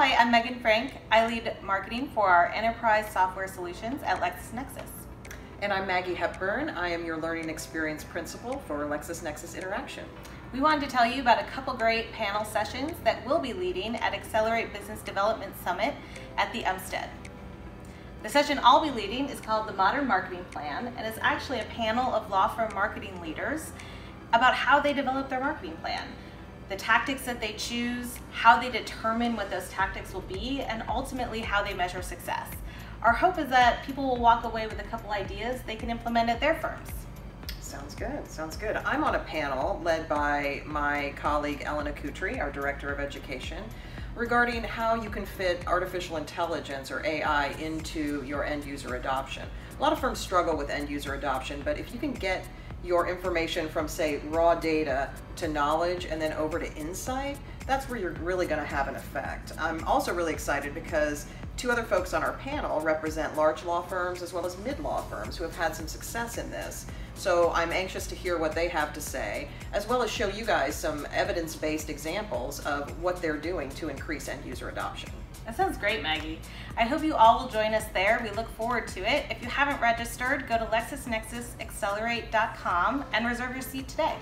Hi, I'm Meghan Frank. I lead marketing for our enterprise software solutions at LexisNexis. And I'm Maggie Hepburn. I am your learning experience principal for LexisNexis Interaction. We wanted to tell you about a couple great panel sessions that we'll be leading at Accelerate Business Development Summit at the Umstead. The session I'll be leading is called the Modern Marketing Plan, and it's actually a panel of law firm marketing leaders about how they develop their marketing plan the tactics that they choose, how they determine what those tactics will be, and ultimately how they measure success. Our hope is that people will walk away with a couple ideas they can implement at their firms. Sounds good, sounds good. I'm on a panel led by my colleague Elena Kutri, our Director of Education, regarding how you can fit artificial intelligence or AI into your end user adoption. A lot of firms struggle with end user adoption, but if you can get your information from say raw data to knowledge and then over to insight, that's where you're really going to have an effect. I'm also really excited because two other folks on our panel represent large law firms as well as mid law firms who have had some success in this. So I'm anxious to hear what they have to say, as well as show you guys some evidence-based examples of what they're doing to increase end user adoption. That sounds great, Maggie. I hope you all will join us there. We look forward to it. If you haven't registered, go to LexisNexisAccelerate.com and reserve your seat today.